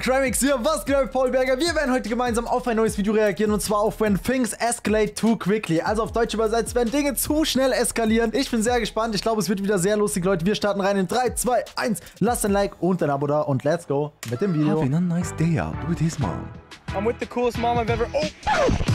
Crimix hier, was geht ab, Paul Berger? Wir werden heute gemeinsam auf ein neues Video reagieren und zwar auf When Things Escalate Too Quickly. Also auf Deutsch übersetzt, wenn Dinge zu schnell eskalieren. Ich bin sehr gespannt, ich glaube es wird wieder sehr lustig, Leute. Wir starten rein in 3, 2, 1. Lasst ein Like und ein Abo da und let's go mit dem Video. Having a nice day out with his mom. I'm with the coolest mom I've ever. Oh!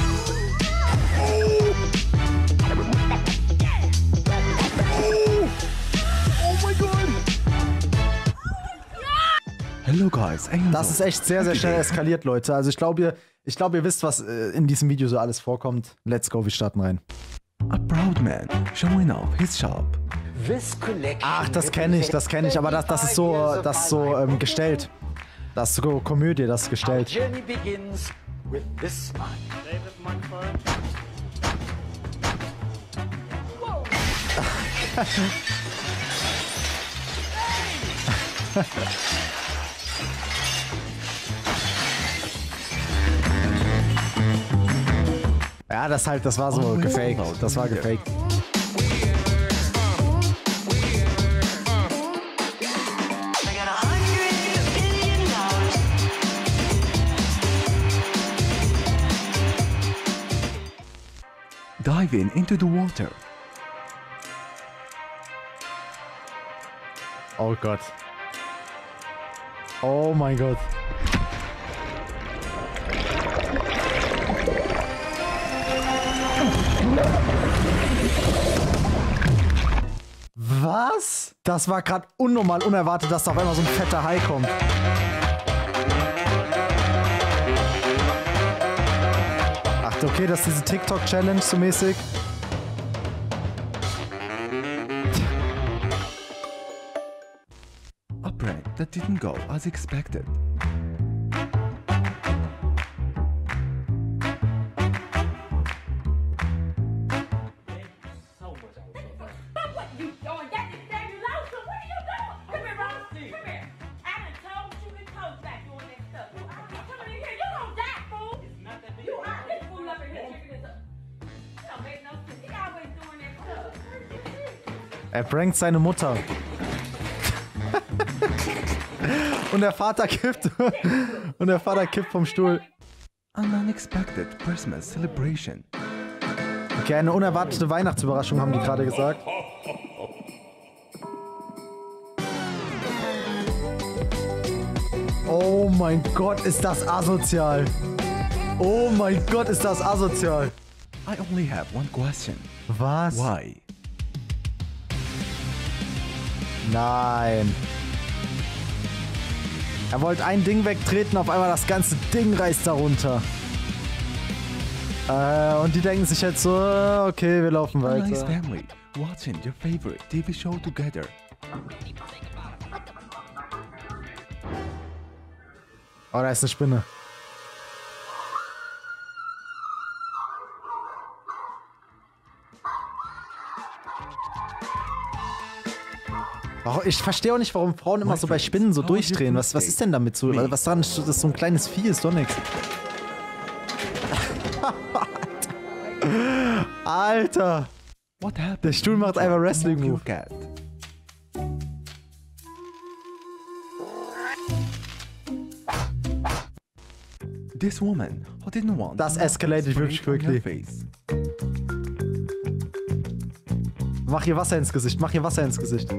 Hello guys, am Das ist echt sehr, sehr schnell eskaliert, Leute. Also ich glaube, ihr, ich glaube, ihr wisst, was äh, in diesem Video so alles vorkommt. Let's go, wir starten rein. a proud man showing off his shop. Ach, das kenne ich, das kenne ich, aber das, das ist so, das ist so ähm, gestellt. Das ist so Komödie, das ist gestellt. Ja, das halt, das war so oh, Always gefaked. about Das war gefaked. I got a hundred billion dollars. Diving into the water. Oh Gott. Oh mein Gott. Was? Das war gerade unnormal unerwartet, dass da auf einmal so ein fetter Hai kommt. Ach, okay, das ist diese TikTok-Challenge so mäßig. A prank that didn't go as expected. Er prankt seine Mutter. Und der Vater kippt. Und der Vater kippt vom Stuhl. An unexpected Christmas celebration. Okay, eine unerwartete Weihnachtsüberraschung haben die gerade gesagt. Oh mein Gott, ist das asozial. Oh mein Gott, ist das asozial. I only have one question. Was? Why? Nein. Er wollte ein Ding wegtreten, auf einmal das ganze Ding reißt darunter. Äh, und die denken sich jetzt so, okay, wir laufen nice weiter. family watching your favorite TV show together. Oh, da ist eine Spinne. Ich verstehe auch nicht, warum Frauen immer so bei Spinnen so durchdrehen. Was, was ist denn damit so? Was? Das ist so ein kleines Vieh, ist doch nichts. Alter! Der Stuhl macht einfach Wrestling Your Move. cat. This woman who didn't want Das escalated wirklich quickly. Mach hier Wasser ins Gesicht, mach hier Wasser ins Gesicht.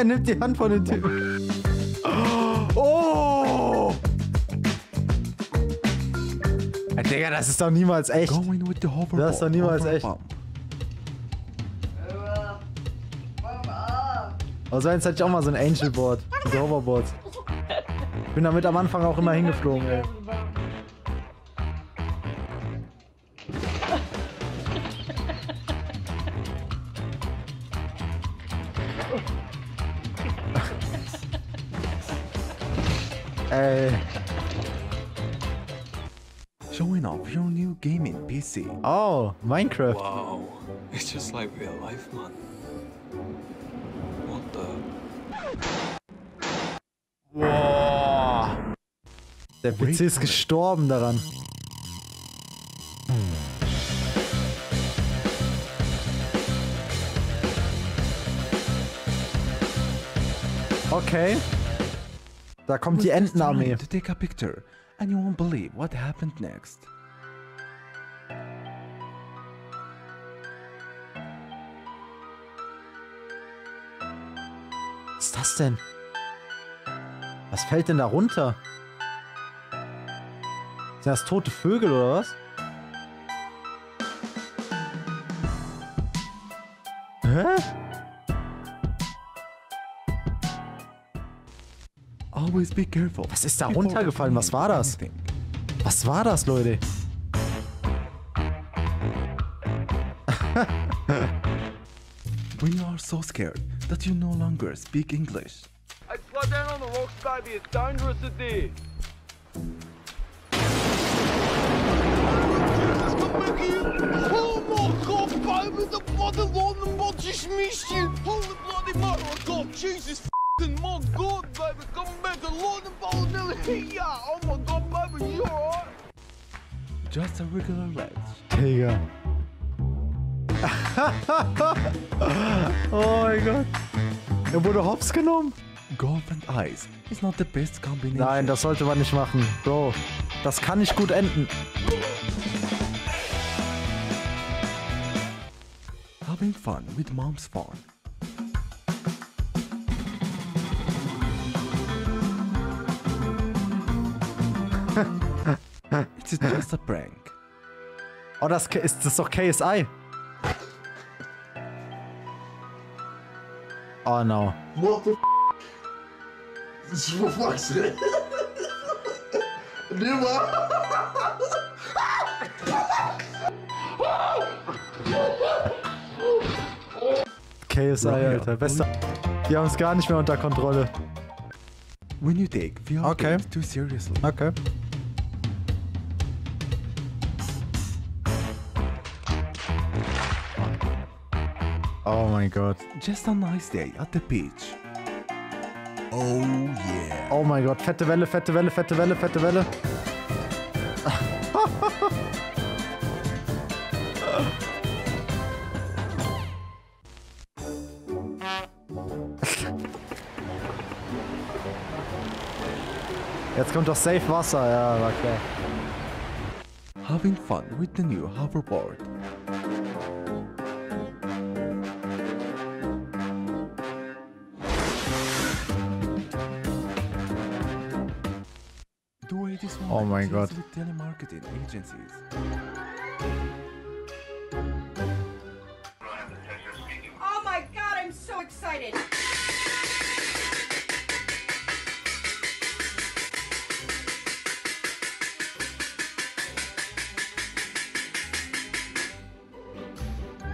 Er nimmt die Hand von dem Typ. Oh! Ey, Digga, das ist doch niemals echt. Hoverboard. Das ist doch niemals echt. Aber so eins hatte ich auch mal so ein Angelboard. Diese Hoverboards. Bin damit am Anfang auch immer hingeflogen, ey. Ey. Showing off your new gaming PC. Oh, Minecraft. Wow, it's just like real life, man. What the? Wow. Der PC ist gestorben daran. Okay. Da kommt die Entenarmee. trying to take a picture, and you won't believe what happened next. Was ist das denn? Was fällt denn da runter? Sind das tote Vögel oder was? Hä? Always be careful. Was ist da before runtergefallen? Was war das? Was war das, Leute? When you are so scared that you no longer speak English, Hey, slow down on the rocks, baby. It's dangerous in there. Oh my god, baby, the bloody lawn and what just missed you. Holy bloody mother of God, Jesus just a regular ledge. Digga. oh mein Gott. Er wurde hops genommen. Golf and ice is not the best combination. Nein, das sollte man nicht machen. Bro, das kann nicht gut enden. Having fun with mom's phone. It's just a prank. Oh, das K- ist, das ist doch KSI. Oh no. What the f***? For fuck's sake. Niemand. KSI. Alter. Bester. Die haben es gar nicht mehr unter Kontrolle. When you take VR Okay. games too seriously, Okay. Oh my god. just a nice day at the beach. Oh yeah. Oh mein Gott. Fette Welle, fette Welle, fette Welle, fette Welle. Jetzt kommt doch safe Wasser, ja, war klar. Having fun with the new hoverboard. Oh my God. telemarketing agencies. Oh my god, I'm so excited.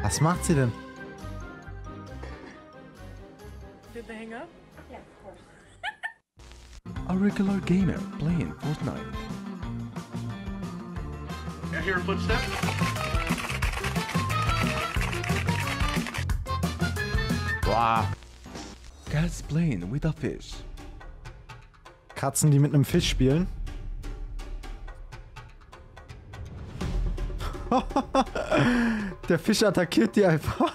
Was macht sie denn? Regular gamer playing Fortnite. I hear a footstep. Boah. Cats playing with a fish. Katzen, die mit einem Fisch spielen. Der Fisch attackiert die einfach.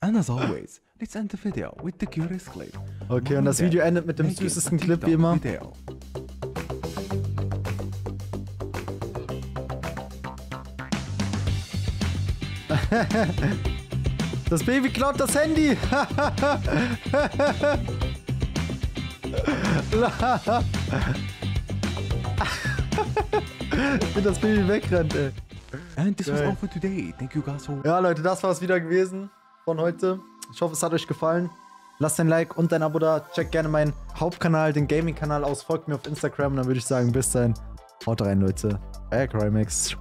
And as always, let's end the video with the curious clip. Okay, und das Video endet mit dem süßesten Clip wie immer. Das Baby klaut das Handy. Wie das Baby wegrennt, ey. And this was all for today. Thank you guys for Ja, Leute, das war es wieder gewesen von heute. Ich hoffe, es hat euch gefallen. Lasst ein Like und ein Abo da. Checkt gerne meinen Hauptkanal, den Gaming-Kanal aus. Folgt mir auf Instagram. Und dann würde ich sagen, bis dahin. Haut rein, Leute. Euer Crimex.